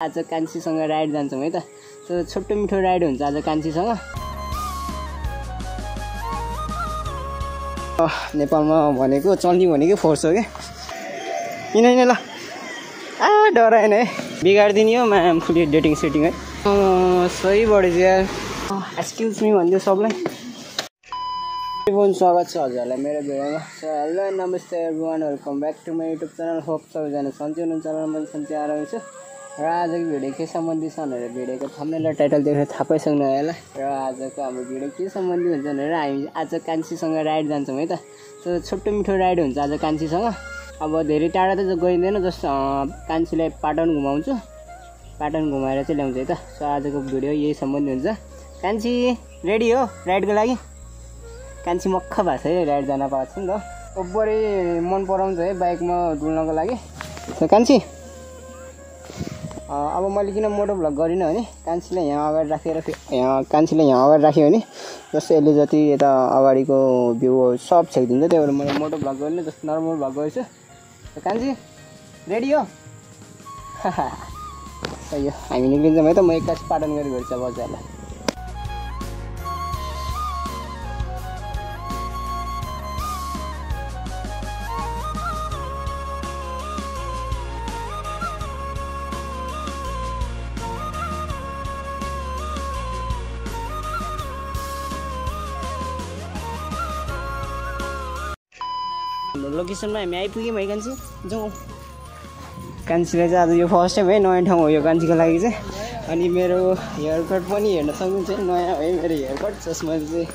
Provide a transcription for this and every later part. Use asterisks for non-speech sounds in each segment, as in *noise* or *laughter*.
आज कान्छीसँग राइड जान्छौँ है त। त्यो छोटो मिठो राइड हुन्छ आज कान्छीसँग। नेपालमा भनेको चल्ने भनेकै फोर्स हो क्या किन ल। आ डराएन है। बिगारिदिने हो म्याम फुली डेटिङ सेटिङ है। सही बढी यार। एक्सक्युज मी भनिदियो सबलाई। स्वागत छ हजुरहरूलाई मेरो भिडियोमा सो हेलो नमस्ते everyone welcome back to my YouTube channel hope सबैजना सन्चै हुनुहुन्छ सन्चै आएर र आजको भिडियो के सम्बन्धी छ भनेर भिडियोको थम्नेल टाइटल देखेर थाहा पाइसक्नु होला। र आजको हाम्रो भिडियो के सम्बन्धी हुन्छ भनेर हामी आज कान्छीसँग राइड जान्छौँ है त। त्यो छोटो मिठो राइड हुन्छ आज कान्छीसँग। अब धेरै टाढा त गइँदैन जस्ट अँ, कान्छीलाई पाटन घुमाउँछु। पाटन घुमाएर चाहिँ ल्याउँछु है त। सो आजको भिडियो यही सम्बन्धी हुन्छ। कान्छी रेडी हो राइडको लागि? कान्छी मक्ख भएको छ है राइड जान पाएको छ नि त। ओभरै मन पराउँछ है बाइकमा डुल्नको लागि। सो कान्छी। अब मैले किन मोटो भ्लग गरिनँ भने कान्छीलाई यहाँ अगाडि राखेर यहाँ कान्छीलाई यहाँ अगाडि राख्यो भने जस्तो यसले जति यता अगाडिको भ्यू सब छेकिदिन्छ त्यही भएर मैले मोटो भ्लग गरिनँ जस्तो नर्मल भ्लग गरेछु। कान्छी रेडी हो? *laughs* हामी निक्लिन्छौँ है त म एक्कासी पाटन गरी भेट्छ बजारलाई। हाम्रो लोकेसनमा हामी आइपुग्यौँ है कान्छी। जाउँ। कान्छीलाई चाहिँ आज यो फर्स्ट टाइम है नयाँ ठाउँ हो यो कान्छीको लागि चाहिँ। अनि मेरो हेयर कट पनि हेर्न सक्नुहुन्छ नयाँ है मेरो हेयर कट जसमा चाहिँ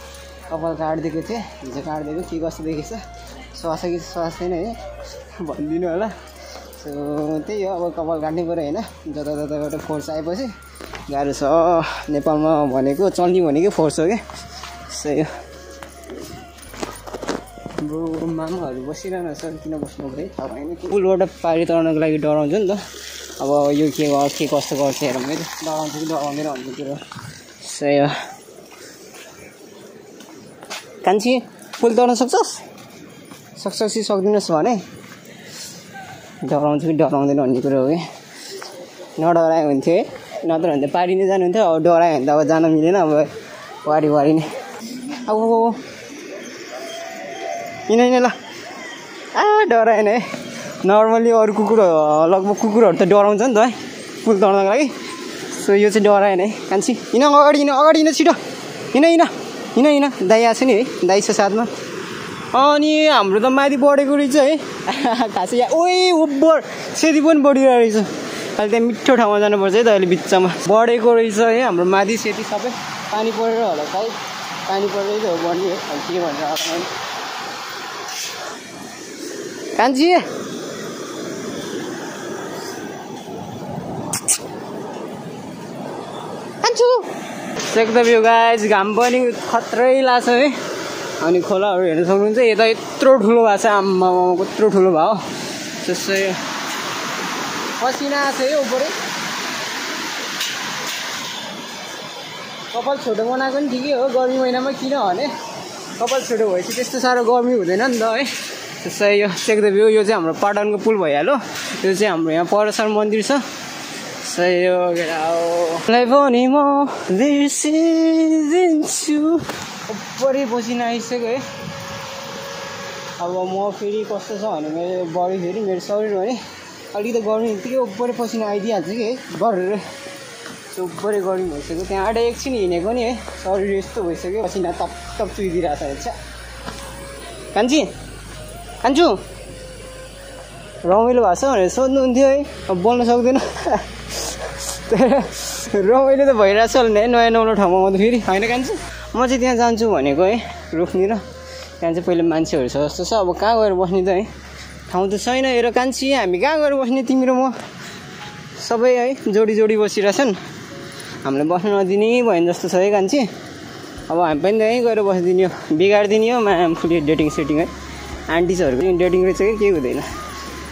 कपाल काटिदिएको थिएँ हिजो काटिदिएको के कस्तो देखेछ स्वास कि स्वास छैन है भनिदिनु होला। सो त्यही हो अब कपाल काट्नै पऱ्यो होइन। जतातताबाट फोर्स आएपछि गाह्रो छ नेपालमा भनेको चल्ने भनेकै फोर्स हो क्या। सही हो। अब मामाहरू बसिरहनु छ किन बस्नु पऱ्यो थाहा भएन पुलबाट पारी तर्नको लागि डराउँछ नि त। अब यो के गर्छ के कस्तो गर्छ हेरौँ त डराउँछ कि डराउँदैन भन्ने कुरो। सही हो। कान्छी पुल तर्न सक्छस्? सक्छस् कि सक्दिनस् भने? डराउँछ कि डराउँदैन भन्ने कुरो हो कि। नडरायो हुन्थ्यो है। नत्र भने त पारी नै जानुहुन्थ्यो। अब डरायो भने त अब जान मिलेन अब। वारी वारी नै। अब। किन किन ल। आ डराएन है। नर्मली अरू कुकुर लगभग कुकुरहरू त डराउँछ नि त है पुल तर्नको लागि। सो यो चाहिँ डराएन है कान्छी। हिँड अगाडि हिँड अगाडि हिँड छिटो। हिँड हिँड। हिँड हिँड। दाइ आएको छ नि है दाइ छ साथमा। अनि हाम्रो त माथि बढेको रहेछ है। *laughs* खासै यहाँ ओइ उब्बर। सेती पनि बढिरहेको रहेछ। अहिले त्यहाँ मिठो ठाउँमा जानुपर्छ है त अहिले बिचमा। बढेको रहेछ है हाम्रो माथि सेती सबै। पानी परेर होला सायद। पानी परेर हो बढ्ने है के भन्छ अब मैले कान्छी कान्छु सेक द भ्यू गाइज घाम पनि खत्रै लाग्छ है। अनि खोलाहरू हेर्न सक्नुहुन्छ यता यत्रो ठुलो भएको छ आम्मा कत्रो ठुलो भयो त्यस्तै पसिना छ है उपरै कपाल छोटो बनाएको पनि ठिकै हो गर्मी महिनामा किनभने कपाल छोटो भएपछि त्यस्तो साह्रो गर्मी हुँदैन नि त है। त्यसै यो चेक द भ्यू यो चाहिँ हाम्रो पाटनको पुल भइहाल्यो। यो चाहिँ हाम्रो यहाँ परसन मन्दिर छ। लाई पनि म बिर्सिदिन्छु उपरै पसिना आइसक्यो है। अब म फेरि कस्तो छ भने मेरो बडी फेरि मेरो शरीर भने अलिकति गर्मी यत्तिकै उपरै पसिना आइदिइहाल्छ कि है। गरेर उपरै गर्मी भइसक्यो। त्यहाँ आएर एकछिन हिँडेको नि है। शरीर यस्तो भइसक्यो। पसिना तप तप चुइदिरहेको छ कान्छी? कान्छु रमाइलो भएको छ भनेर सोध्नुहुन्थ्यो है बोल्न सक्दैन रमाइलो त भइरहेछ होला है नयाँ नौलो ठाउँमा त फेरि होइन कान्छु म चाहिँ त्यहाँ जान्छु भनेको है रुखनिर त्यहाँ चाहिँ पहिला मान्छेहरू छ जस्तो छ अब कहाँ गएर बस्ने त है ठाउँ त छैन हेर कान्छी हामी कहाँ गएर बस्ने तिमी र म सबै है जोडी जोडी बसिरहेछन् हामीलाई बस्न नदिने भयो जस्तो छ है कान्छी अब हामी पनि त यहीँ गएर बसिदिने हो बिगारिदिने हो म्याम फुली डेटिङ सेटिङ है आन्टिजहरूको डेटिङ रहेछ कि केही हुँदैन।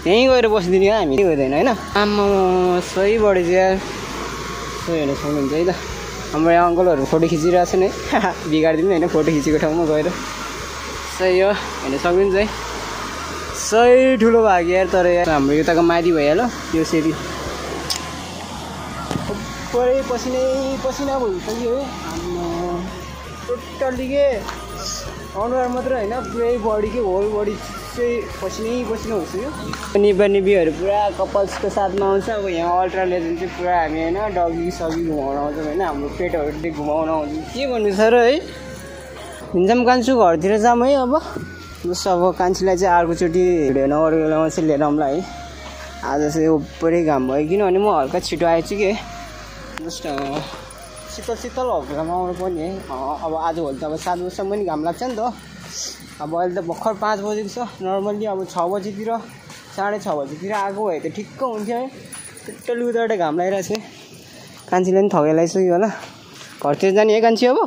यहीँ गएर बसिदिने हो हामी। हुँदैन होइन? आम्मा सही बढेछ यार। सो हेर्न सक्नुहुन्छ है त। हाम्रो यहाँ अङ्कलहरू फोटो खिचिरहेको छन् है। *laughs* बिगारिदिनु होइन? फोटो खिचेको ठाउँमा गएर। सही हो हेर्न सक्नुहुन्छ है। सही ठुलो भएको यार तर यार। हाम्रो यताको माथि भइहाल्यो यो सेरी पुरै पसिनै पसिना भइसक्यो। है टोटल्ली के अनुहार मात्र होइन पुरै बडीकै होल बडी चाहिँ पसिनै पसिना भइसक्यो निबा निबीहरू पुरा कपल्सको साथमा आउँछ अब यहाँ अल्ट्रा लेजेन्ड चाहिँ पुरा हामी होइन डगी सगी घुमाउन आउँछौँ होइन हाम्रो पेटहरू घुमाउन आउँछौँ। के भन्नु छ र है? हिँड्छौँ कान्छु घरतिर जाऊँ है अब। जस्तो अब कान्छीलाई चाहिँ अर्कोचोटि नगरेको बेलामा चाहिँ लिएर आउँला है। आज चाहिँ पुरै घाम भयो किनभने म हल्का छिटो आएछु कि। जस्ट शीतल शीतल बेलामा आउनु पर्ने। है अब आजभोलि त अब सात बजीसम्म पनि घाम लाग्छ नि त अब अहिले त भर्खर पाँच बजेको छ। नर्मल्ली अब छ बजीतिर साढे छ बजीतिर आएको भए त ठिक्क हुन्थ्यो है। टोटली उताबाट घाम लगाइरहेको छ। कान्छीले पनि लगाइसक्यो होला। घरतिर जाने है कान्छी अब।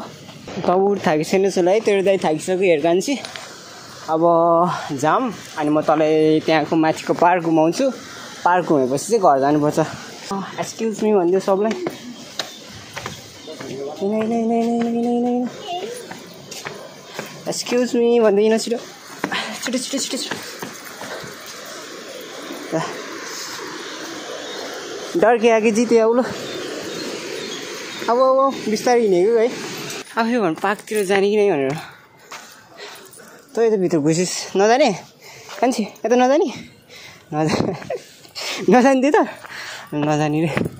कबुर थाकिसकेन जस्तो है तेरो दाइ थाकिसक्यो हेर कान्छी। अब जाम अनि म तँलाई त्यहाँको माथिको पार्क घुमाउँछु। पार्क घुमेपछि चाहिँ घर जानुपर्छ। एक्सक्युज मी भनिदियो सबलाई। एक्सक्युज मि भन्दै न छिटो छिटो छिटो छिटो छिटो डर के आगे जिते आउलो अब अब बिस्तारै हिँडेको है आफै भन पार्कतिर जाने कि नै भनेर तँ यता भित्र घुसिस नजाने मान्छे यता नजाने नजाने नजाने त्यो त नजाने रे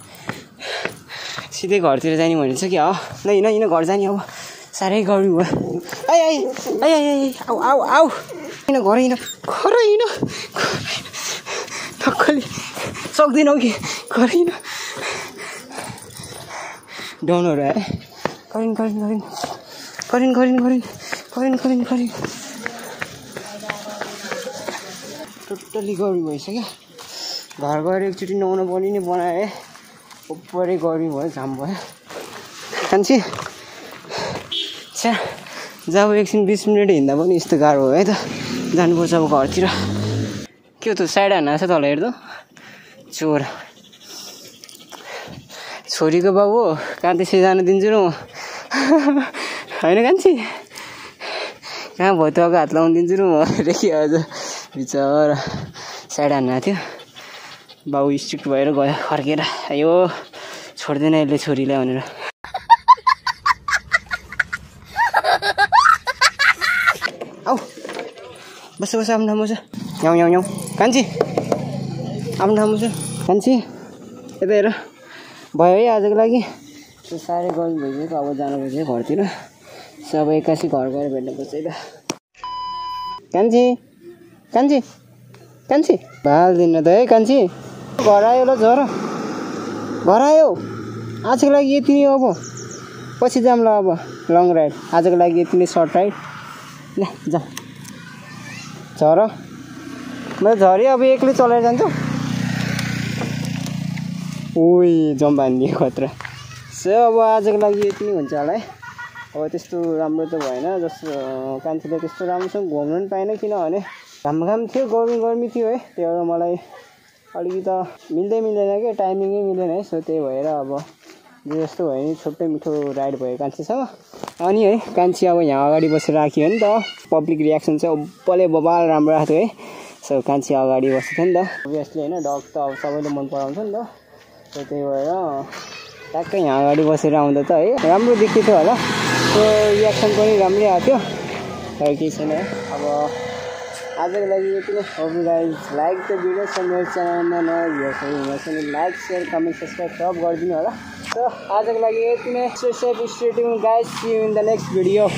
सिधै घरतिर जाने भनेको छ कि हो? ल हिँड हिँड घर जाने अब साह्रै गर्मी भयो। आइ आइ आइ आऊ आऊ आऊ हिँड घर हिँड घर हिँड। ठक्कले सक्दैनौ कि? घर हिँड। डाउनहरू आयो गरिन गरिन गरिन गरिन गरिन गरिन गरिन गरिन गरिन टोटल्ली गर्मी भइसक्यो। घर गएर एकचोटि नुहाउनु पर्ने नै बनाएँ। उपरै गर्मी भयो घाम भयो कान्छी छ्या जब एकछिन बिस मिनट हिँड्दा पनि यस्तो गाह्रो हो है त जानुपर्छ अब घरतिर के हो त साइड हान्न छ तल हेर्दो चोर छोरीको बाबु कहाँ त्यसै जानु दिन्छु र म होइन कान्छी कहाँ भोतुवाको हात लाउनु दिन्छु र म रेखी अझ बिचरा साइड हान्न थियो बाउ स्ट्रिक्ट भएर गयो फर्केर। यो छोड्दैन यसले छोरीलाई भनेर। आऊ बस बस आफ्नो ठाउँमा बस याउ याउ याउ। कान्छी आफ्नो ठाउँमा छ कान्छी यता हेर। भयो है आजको लागि। साह्रै गर्मी भइसक्यो अब जानुपर्छ है घरतिर। अब एक्कासी घर गएर भेट्नुपर्छ है त। कान्छी कान्छी कान्छी। भालिदिनु त है कान्छी। घर आयो ल झर। घर आयो? आजको लागि यति नै अब। पछि जाऊँ ल अब लङ राइड आजको लागि यति नै सर्ट राइड ल जा। झर। म झरी अब एक्लै चलाएर जान्छु। उही जम्प हानिदियो खतरा। सो अब आजको लागि यति नै हुन्छ होला है। अब त्यस्तो राम्रो त भएन। जस्तो कान्छीले त्यस्तो राम्रोसँग घुम्नु पनि पाएन किनभने घाम घाम थियो गर्मी गर्मी थियो है। त्यही भएर मलाई अलिकति मिल्दै मिल्दैन क्या टाइमिङै मिलेन है सो त्यही भएर अब जे जस्तो भयो नि छुट्टै मिठो राइड भयो कान्छीसँग अनि है कान्छी अब यहाँ अगाडि बसेर राख्यो नि त। पब्लिक रियाक्सन चाहिँ अब्बले बबाल राम्रो आएको है। सो कान्छी अगाडि बसेको थियो नि त। अभियसली होइन डग त अब सबैले मन पराउँछ नि त। सो त्यही भएर ट्याक्कै यहाँ अगाडि बसेर आउँदा त है राम्रो देखियो थियो होला। सो रियाक्सन पनि राम्रै आएको थियो। तर केही छैन अब आजको लागि यति नै hope guys like the video छ मेरो च्यानलमा नयाँ भ्युर्स हुनुहुन्छ भने लाइक सेयर कमेन्ट सब्सक्राइब सब गरिदिनु होला सो आजको लागि यति नै so safe guys see in the next video